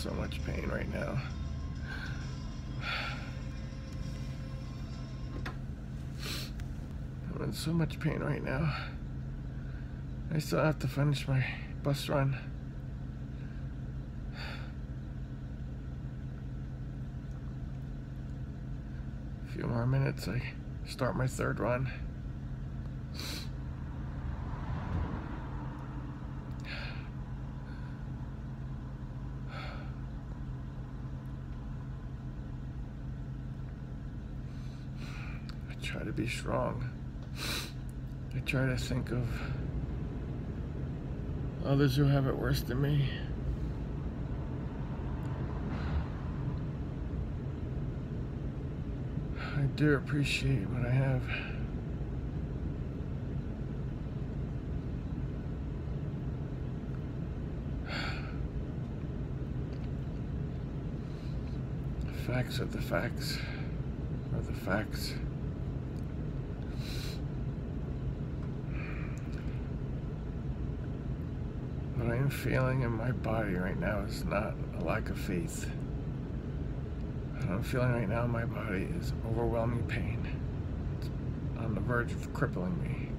so much pain right now. I'm in so much pain right now. I still have to finish my bus run. A few more minutes, I start my third run. I try to be strong. I try to think of others who have it worse than me. I do appreciate what I have. Facts are the facts are the facts. Feeling in my body right now is not a lack of faith. What I'm feeling right now in my body is overwhelming pain. It's on the verge of crippling me.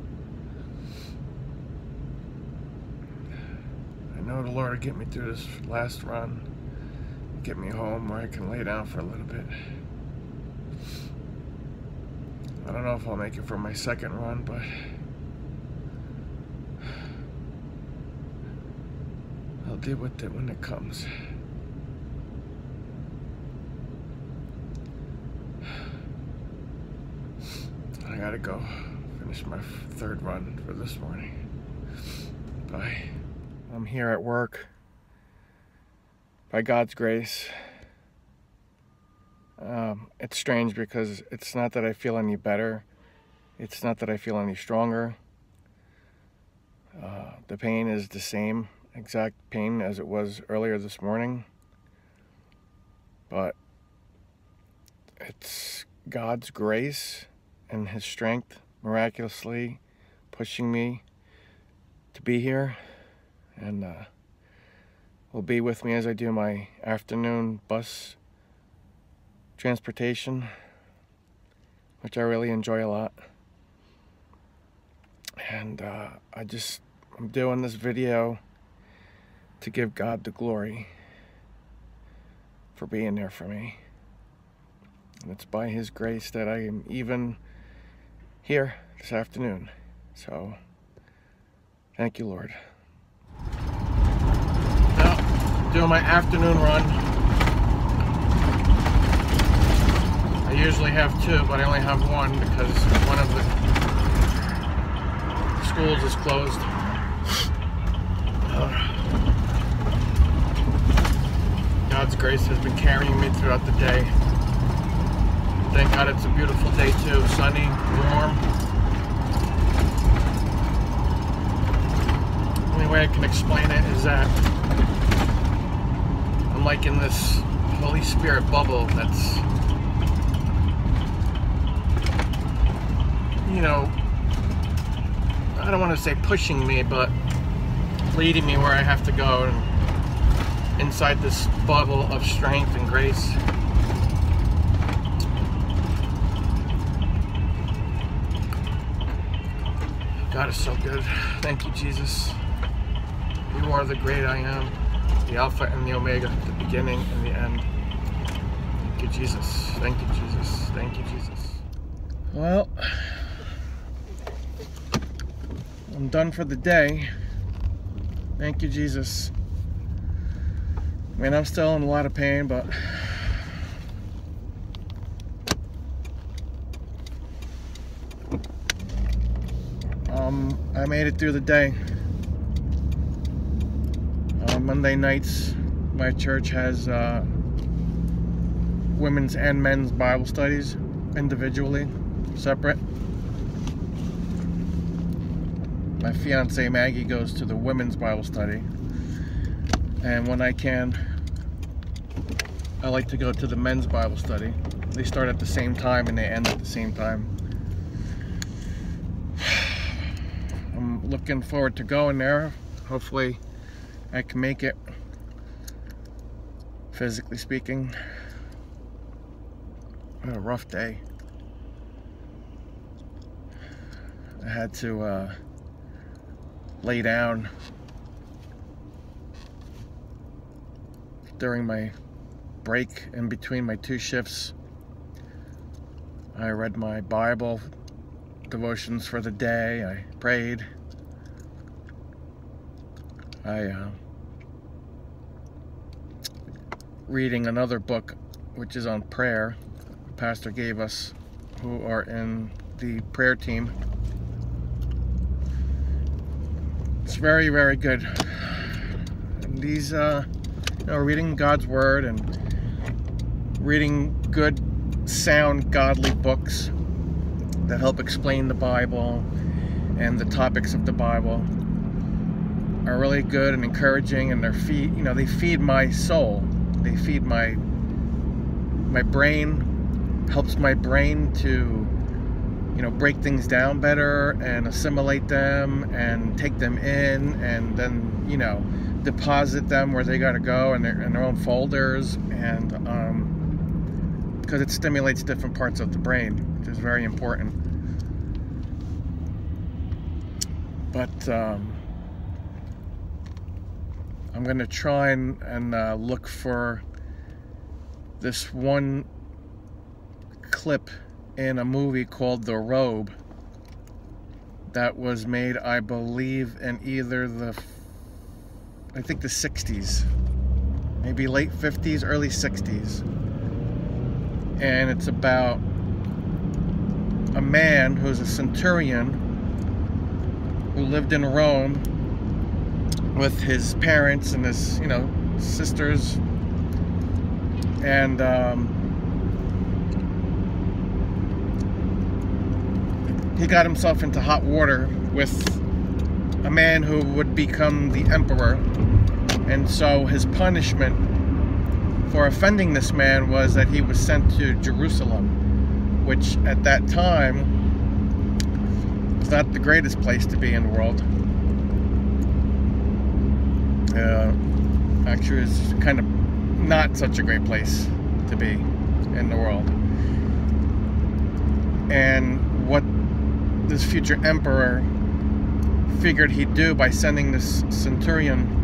I know the Lord will get me through this last run, get me home where I can lay down for a little bit. I don't know if I'll make it for my second run, but I'll deal with it when it comes. I gotta go finish my third run for this morning. Bye. I'm here at work by God's grace. Um, it's strange because it's not that I feel any better. It's not that I feel any stronger. Uh, the pain is the same exact pain as it was earlier this morning. But it's God's grace and His strength miraculously pushing me to be here and uh, will be with me as I do my afternoon bus transportation, which I really enjoy a lot. And uh, I just, I'm doing this video to give God the glory for being there for me. And it's by His grace that I am even here this afternoon. So, thank you, Lord. Now, doing my afternoon run. I usually have two, but I only have one because one of the schools is closed. God's grace has been carrying me throughout the day. Thank God it's a beautiful day too, sunny, warm. The Only way I can explain it is that I'm like in this Holy Spirit bubble that's, you know, I don't want to say pushing me, but leading me where I have to go and inside this bubble of strength and grace. God is so good. Thank you, Jesus. You are the great I am, the Alpha and the Omega, the beginning and the end. Thank you, Jesus. Thank you, Jesus. Thank you, Jesus. Well, I'm done for the day. Thank you, Jesus. I mean, I'm still in a lot of pain, but um, I made it through the day. Uh, Monday nights, my church has uh, women's and men's Bible studies individually, separate. My fiance Maggie goes to the women's Bible study, and when I can, I like to go to the men's Bible study. They start at the same time and they end at the same time. I'm looking forward to going there. Hopefully, I can make it. physically speaking. a rough day. I had to uh, lay down during my break in between my two shifts. I read my Bible devotions for the day. I prayed. I uh, reading another book which is on prayer. The pastor gave us who are in the prayer team. It's very, very good. And these, uh, you know, reading God's Word and reading good, sound, godly books that help explain the Bible and the topics of the Bible are really good and encouraging and they're feed you know they feed my soul. They feed my my brain helps my brain to you know break things down better and assimilate them and take them in and then you know deposit them where they got to go in their, in their own folders and because um, it stimulates different parts of the brain which is very important. But um, I'm gonna try and, and uh, look for this one clip in a movie called The Robe that was made, I believe, in either the, I think the 60s, maybe late 50s, early 60s. And it's about a man who's a centurion who lived in Rome with his parents and his, you know, sisters. And um, he got himself into hot water with a man who would become the emperor. And so his punishment for offending this man was that he was sent to Jerusalem, which at that time was not the greatest place to be in the world. Uh, actually, it's kind of not such a great place to be in the world. And what this future emperor figured he'd do by sending this centurion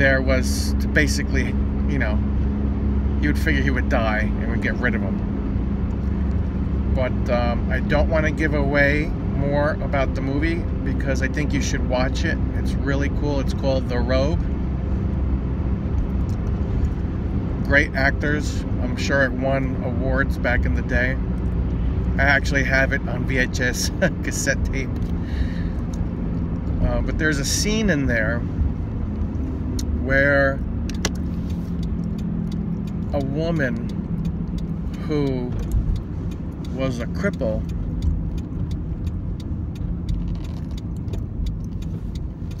there was to basically, you know, he would figure he would die and would get rid of him. But um, I don't want to give away more about the movie because I think you should watch it. It's really cool. It's called The Robe. Great actors. I'm sure it won awards back in the day. I actually have it on VHS cassette tape. Uh, but there's a scene in there where a woman who was a cripple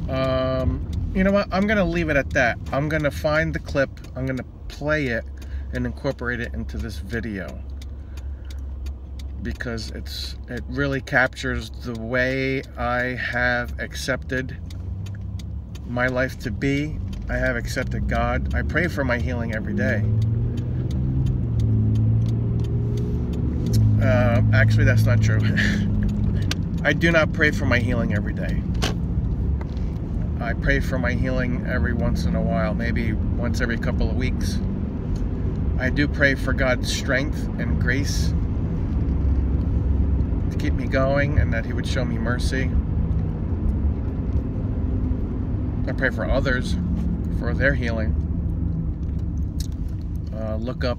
Um, you know what? I'm to leave it at that. I'm to find the clip. I'm to play it and incorporate it into this video because it's it really captures the way I have accepted my life to be. I have accepted God. I pray for my healing every day. Uh, actually, that's not true. I do not pray for my healing every day. I pray for my healing every once in a while, maybe once every couple of weeks. I do pray for God's strength and grace keep me going and that He would show me mercy. I pray for others for their healing. Uh, look up,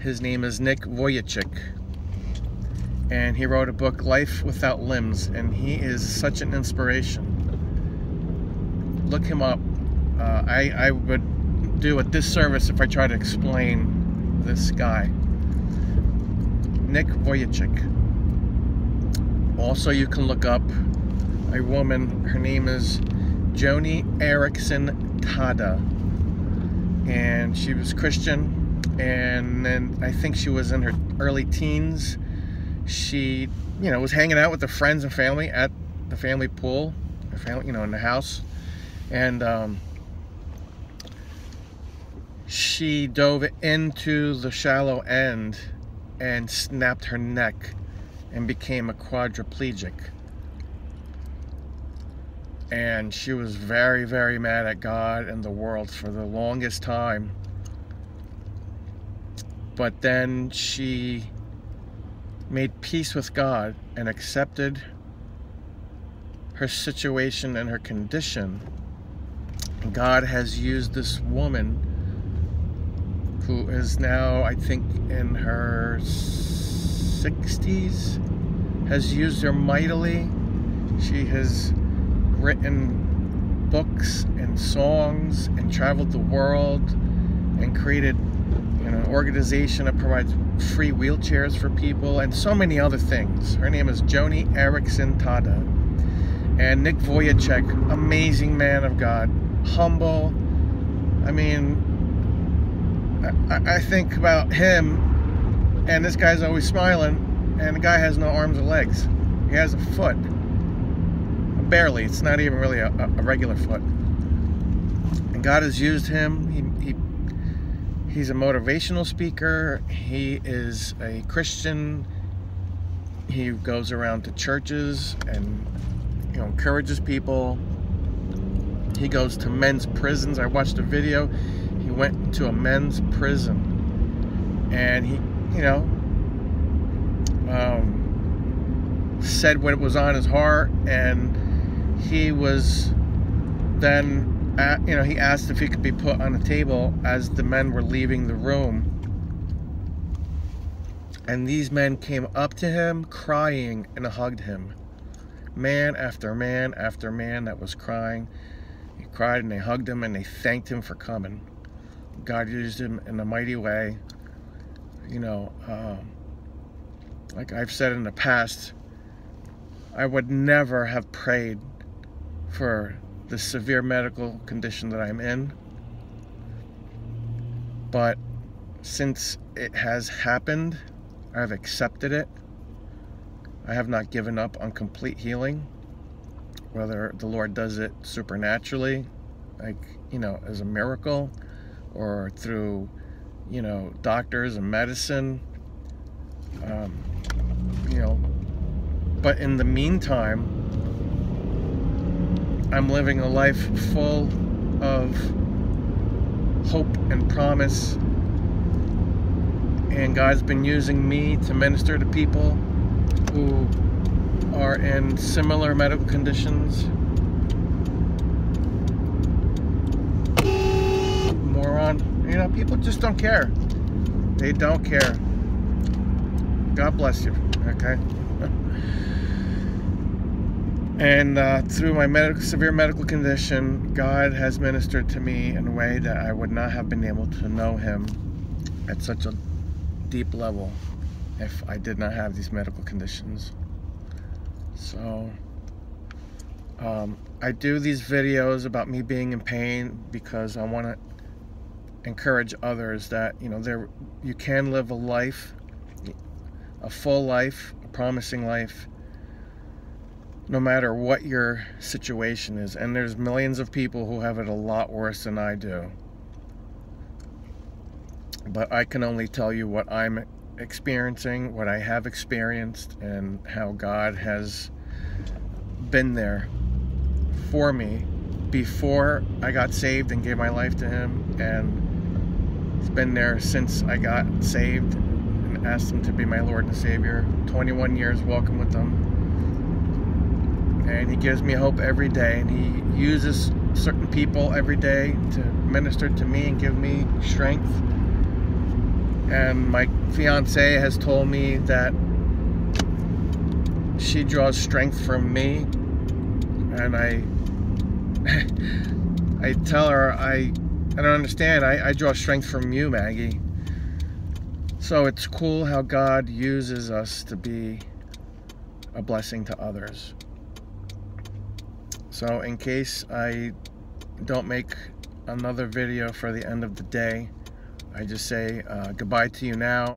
his name is Nick Vujicic. And he wrote a book, Life Without Limbs, and he is such an inspiration look him up. Uh, I, I would do a disservice if I try to explain this guy. Nick Vujicic. Also, you can look up a woman. Her name is Joni Eareckson Tada. And she was Christian. And then I think she was in her early teens. She, you know, was hanging out with her friends and family at the family pool, family, you know, in the house and um, she dove into the shallow end and snapped her neck and became a quadriplegic. And she was very, very mad at God and the world for the longest time. But then she made peace with God and accepted her situation and her condition. God has used this woman who is now, I think, in her 60s, has used her mightily. She has written books and songs and traveled the world and created you know, an organization that provides free wheelchairs for people and so many other things. Her name is Joni Eareckson Tada. And Nick Vujicic, amazing man of God, humble. I mean, I, I think about him, and this guy's always smiling, and the guy has no arms or legs. He has a foot. Barely. It's not even really a, a regular foot. And God has used him. He, he he's a motivational speaker. He is a Christian. He goes around to churches and you know encourages people. He goes to men's prisons. I watched a video he went to a men's prison and he, you know, um, said what was on his heart and he was then, at, you know, he asked if he could be put on a table as the men were leaving the room. And these men came up to him crying and hugged him. Man after man after man that was crying. He cried and they hugged him and they thanked him for coming. God used him in a mighty way. You know, um, like I've said in the past, I would never have prayed for the severe medical condition that I'm in. But since it has happened, I've accepted it. I have not given up on complete healing. Whether the Lord does it supernaturally, like, you know, as a miracle, or through, you know, doctors and medicine. Um, you know, but in the meantime, I'm living a life full of hope and promise. And God's been using me to minister to people who are in similar medical conditions You know, people just don't care. They don't care. God bless you, okay? and uh, through my medical, severe medical condition, God has ministered to me in a way that I would not have been able to know Him at such a deep level if I did not have these medical conditions. So, um, I do these videos about me being in pain because I want to encourage others that you know there you can live a life a full life a promising life no matter what your situation is. And there's millions of people who have it a lot worse than I do. But I can only tell you what I'm experiencing what I have experienced and how God has been there for me before I got saved and gave my life to him. And He's been there since I got saved and asked Him to be my Lord and Savior. 21 years walking with Him. And He gives me hope every day. And He uses certain people every day to minister to me and give me strength. And my fiance has told me that she draws strength from me. And I I tell her I I don't understand. I, I draw strength from you, Maggie. So it's cool how God uses us to be a blessing to others. So in case I don't make another video for the end of the day, I just say uh, goodbye to you now.